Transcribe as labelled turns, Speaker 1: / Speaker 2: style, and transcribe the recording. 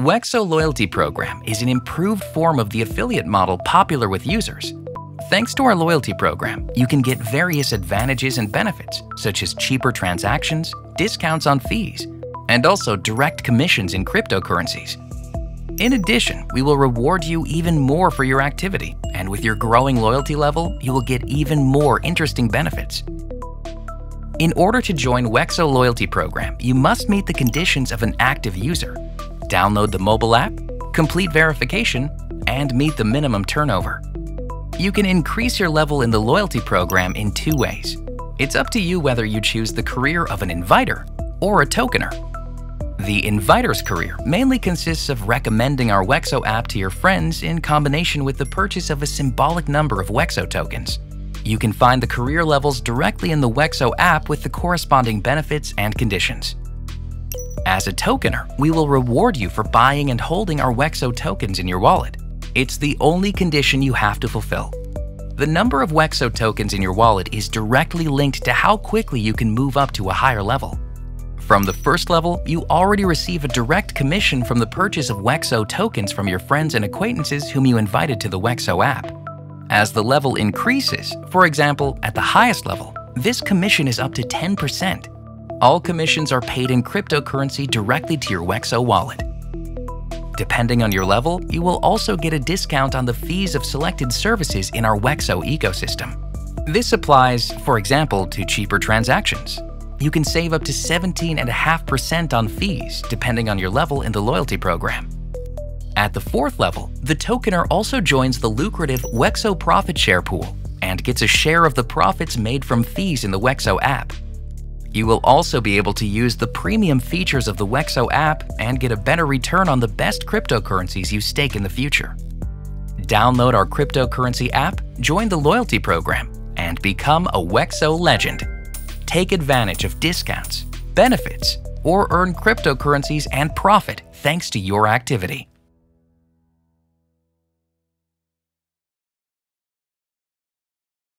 Speaker 1: Wexo Loyalty Program is an improved form of the affiliate model popular with users. Thanks to our loyalty program, you can get various advantages and benefits, such as cheaper transactions, discounts on fees, and also direct commissions in cryptocurrencies. In addition, we will reward you even more for your activity, and with your growing loyalty level, you will get even more interesting benefits. In order to join Wexo Loyalty Program, you must meet the conditions of an active user download the mobile app, complete verification, and meet the minimum turnover. You can increase your level in the loyalty program in two ways. It's up to you whether you choose the career of an inviter or a tokener. The inviter's career mainly consists of recommending our Wexo app to your friends in combination with the purchase of a symbolic number of Wexo tokens. You can find the career levels directly in the Wexo app with the corresponding benefits and conditions. As a tokener, we will reward you for buying and holding our Wexo tokens in your wallet. It's the only condition you have to fulfill. The number of Wexo tokens in your wallet is directly linked to how quickly you can move up to a higher level. From the first level, you already receive a direct commission from the purchase of Wexo tokens from your friends and acquaintances whom you invited to the Wexo app. As the level increases, for example, at the highest level, this commission is up to 10%. All commissions are paid in cryptocurrency directly to your Wexo wallet. Depending on your level, you will also get a discount on the fees of selected services in our Wexo ecosystem. This applies, for example, to cheaper transactions. You can save up to 17.5% on fees depending on your level in the loyalty program. At the fourth level, the tokener also joins the lucrative Wexo Profit Share Pool and gets a share of the profits made from fees in the Wexo app. You will also be able to use the premium features of the Wexo app and get a better return on the best cryptocurrencies you stake in the future. Download our cryptocurrency app, join the loyalty program, and become a Wexo legend. Take advantage of discounts, benefits, or earn cryptocurrencies and profit thanks to your activity.